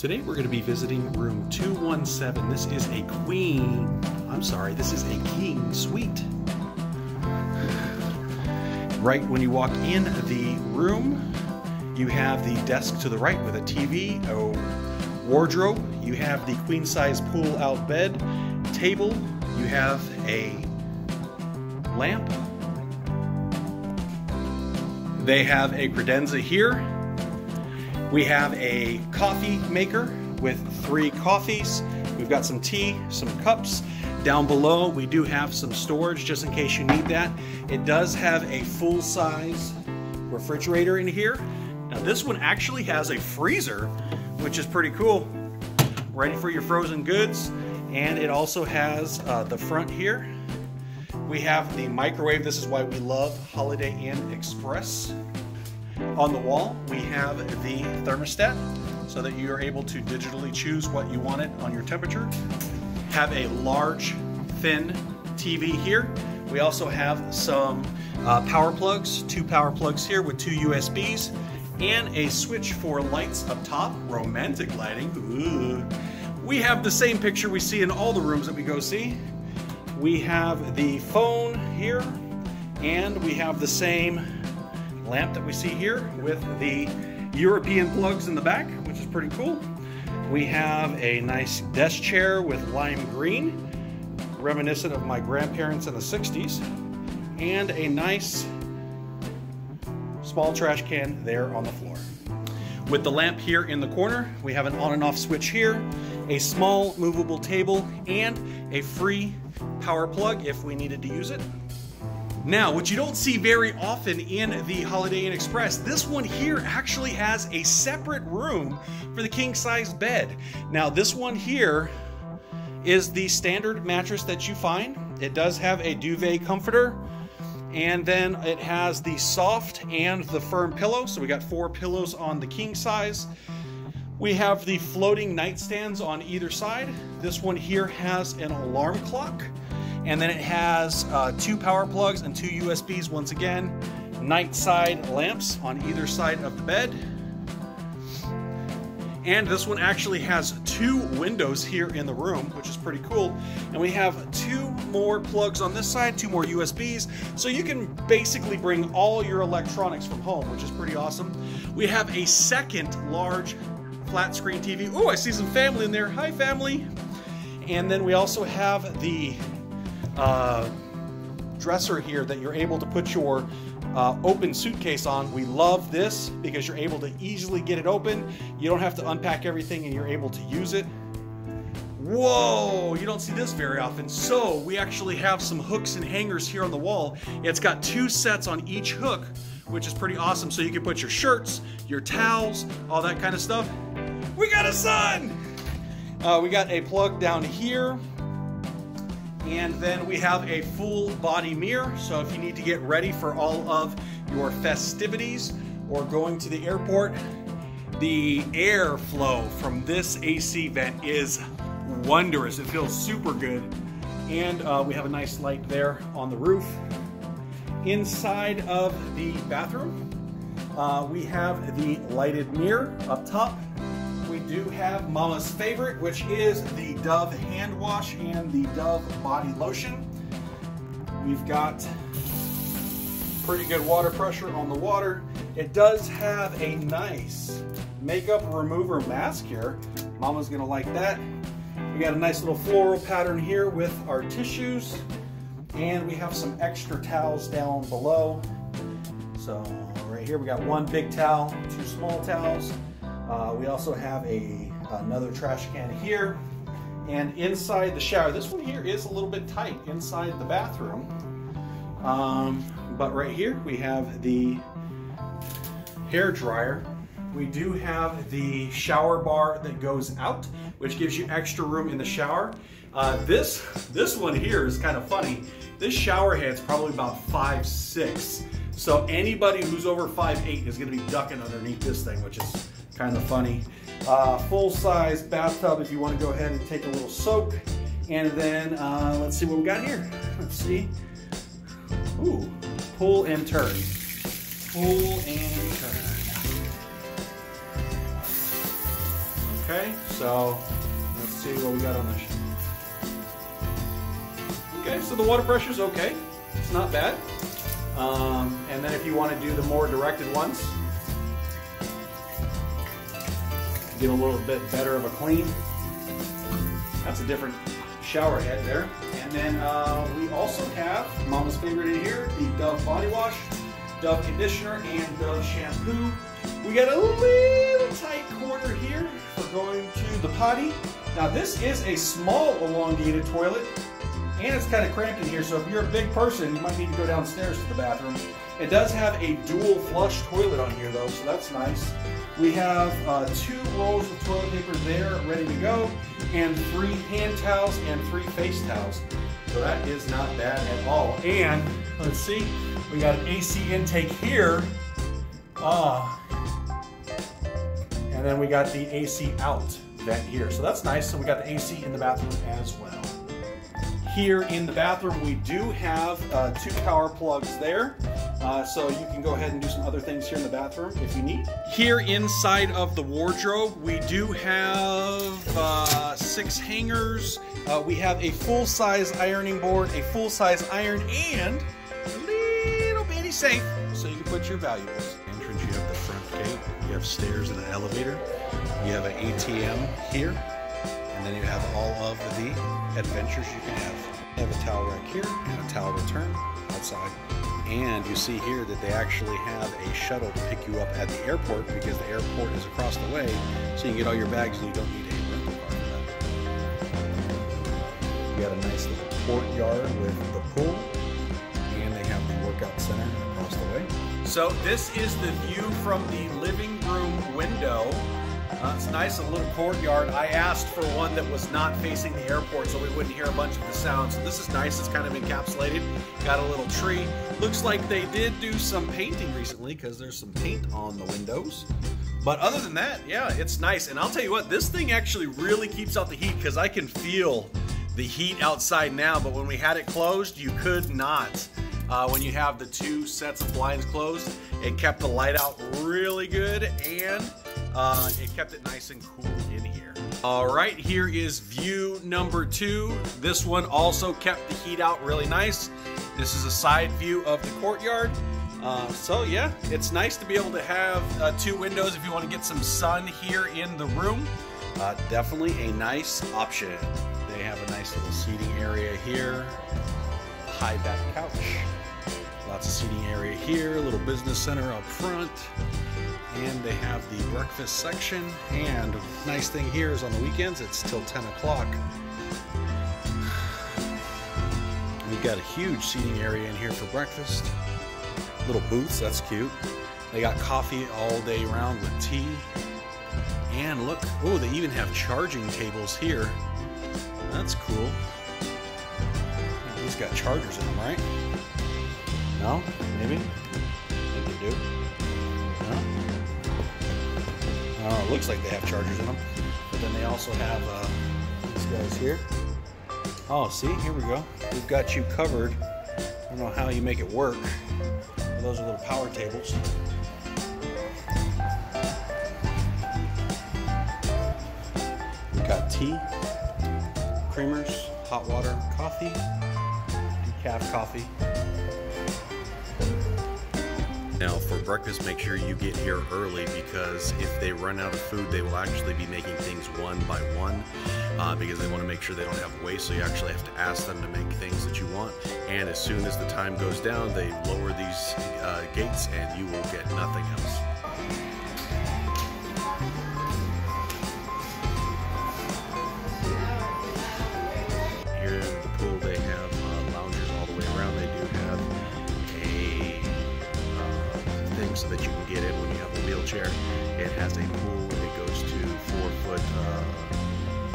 Today we're going to be visiting room 217. This is a queen, I'm sorry, this is a king suite. Right when you walk in the room, you have the desk to the right with a TV, a wardrobe, you have the queen size pull out bed, table, you have a lamp. They have a credenza here we have a coffee maker with three coffees. We've got some tea, some cups. Down below, we do have some storage just in case you need that. It does have a full-size refrigerator in here. Now this one actually has a freezer, which is pretty cool. Ready for your frozen goods. And it also has uh, the front here. We have the microwave. This is why we love Holiday Inn Express. On the wall, we have the thermostat so that you are able to digitally choose what you wanted on your temperature. Have a large, thin TV here. We also have some uh, power plugs, two power plugs here with two USBs, and a switch for lights up top, romantic lighting. Ooh. We have the same picture we see in all the rooms that we go see. We have the phone here, and we have the same lamp that we see here with the European plugs in the back, which is pretty cool. We have a nice desk chair with lime green, reminiscent of my grandparents in the 60s, and a nice small trash can there on the floor. With the lamp here in the corner, we have an on and off switch here, a small movable table, and a free power plug if we needed to use it. Now, what you don't see very often in the Holiday Inn Express, this one here actually has a separate room for the king size bed. Now, this one here is the standard mattress that you find. It does have a duvet comforter, and then it has the soft and the firm pillow. So we got four pillows on the king size. We have the floating nightstands on either side. This one here has an alarm clock. And then it has uh, two power plugs and two USBs once again. Night side lamps on either side of the bed. And this one actually has two windows here in the room, which is pretty cool. And we have two more plugs on this side, two more USBs. So you can basically bring all your electronics from home, which is pretty awesome. We have a second large flat screen TV. Oh, I see some family in there. Hi, family. And then we also have the uh, dresser here that you're able to put your uh, open suitcase on. We love this because you're able to easily get it open. You don't have to unpack everything and you're able to use it. Whoa, you don't see this very often. So we actually have some hooks and hangers here on the wall. It's got two sets on each hook, which is pretty awesome. So you can put your shirts, your towels, all that kind of stuff. We got a sun! Uh, we got a plug down here and then we have a full body mirror. So if you need to get ready for all of your festivities or going to the airport, the airflow from this AC vent is wondrous. It feels super good. And uh, we have a nice light there on the roof. Inside of the bathroom, uh, we have the lighted mirror up top do have Mama's favorite, which is the Dove hand wash and the Dove body lotion. We've got pretty good water pressure on the water. It does have a nice makeup remover mask here. Mama's gonna like that. We got a nice little floral pattern here with our tissues and we have some extra towels down below. So right here we got one big towel, two small towels, uh, we also have a another trash can here. And inside the shower, this one here is a little bit tight inside the bathroom. Um, but right here we have the hair dryer. We do have the shower bar that goes out, which gives you extra room in the shower. Uh, this, this one here is kind of funny. This shower head's probably about five six. So anybody who's over five eight is gonna be ducking underneath this thing, which is kind of funny. Uh, full-size bathtub if you want to go ahead and take a little soak. And then uh, let's see what we got here. Let's see. Ooh, pull and turn. Pull and turn. Okay, so let's see what we got on this. Okay, so the water pressure is okay. It's not bad. Um, and then if you want to do the more directed ones, get a little bit better of a clean. That's a different shower head there. And then uh, we also have Mama's favorite in here, the Dove body wash, Dove conditioner, and Dove shampoo. We got a little tight corner here for going to the potty. Now this is a small elongated toilet and it's kind of cramped in here, so if you're a big person, you might need to go downstairs to the bathroom. It does have a dual flush toilet on here though, so that's nice. We have uh, two rolls of toilet paper there ready to go, and three hand towels and three face towels. So that is not bad at all. And let's see, we got an AC intake here. Ah. And then we got the AC out vent here. So that's nice. So we got the AC in the bathroom as well. Here in the bathroom, we do have uh, two power plugs there. Uh, so you can go ahead and do some other things here in the bathroom if you need. Here inside of the wardrobe, we do have uh, six hangers. Uh, we have a full-size ironing board, a full-size iron, and a little bitty safe so you can put your valuables. Entrance, you have the front gate, you have stairs and an elevator, you have an ATM here, and then you have all of the adventures you can have. You have a towel rack here and a towel return outside. And you see here that they actually have a shuttle to pick you up at the airport because the airport is across the way, so you can get all your bags and you don't need a rental car for that. Got a nice little courtyard with the pool, and they have the workout center across the way. So this is the view from the living room window uh, it's nice, a little courtyard. I asked for one that was not facing the airport so we wouldn't hear a bunch of the sounds. So this is nice, it's kind of encapsulated. Got a little tree. Looks like they did do some painting recently because there's some paint on the windows. But other than that, yeah, it's nice. And I'll tell you what, this thing actually really keeps out the heat because I can feel the heat outside now, but when we had it closed, you could not. Uh, when you have the two sets of blinds closed, it kept the light out really good and uh, it kept it nice and cool in here. All right, here is view number two. This one also kept the heat out really nice. This is a side view of the courtyard. Uh, so yeah, it's nice to be able to have uh, two windows if you want to get some sun here in the room. Uh, definitely a nice option. They have a nice little seating area here, high back couch, lots of seating area here, a little business center up front, and they have the breakfast section. And nice thing here is on the weekends it's till 10 o'clock. We've got a huge seating area in here for breakfast. Little booths that's cute. They got coffee all day round with tea. And look oh they even have charging tables here. That's cool. These got chargers in them right? No? Maybe? They do Uh, looks like they have chargers in them. But then they also have uh, these guys here. Oh, see, here we go. We've got you covered. I don't know how you make it work. Those are little power tables. We've got tea, creamers, hot water, coffee, decaf coffee. Now, for breakfast, make sure you get here early because if they run out of food, they will actually be making things one by one uh, because they want to make sure they don't have waste. So you actually have to ask them to make things that you want. And as soon as the time goes down, they lower these uh, gates and you will get nothing else. Wheelchair. It has a pool. It goes to four foot uh,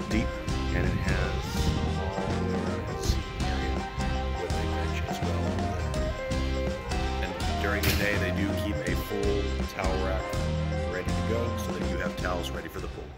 deep, and it has all the seating area with a bench as well. And during the day, they do keep a full towel rack ready to go so that you have towels ready for the pool.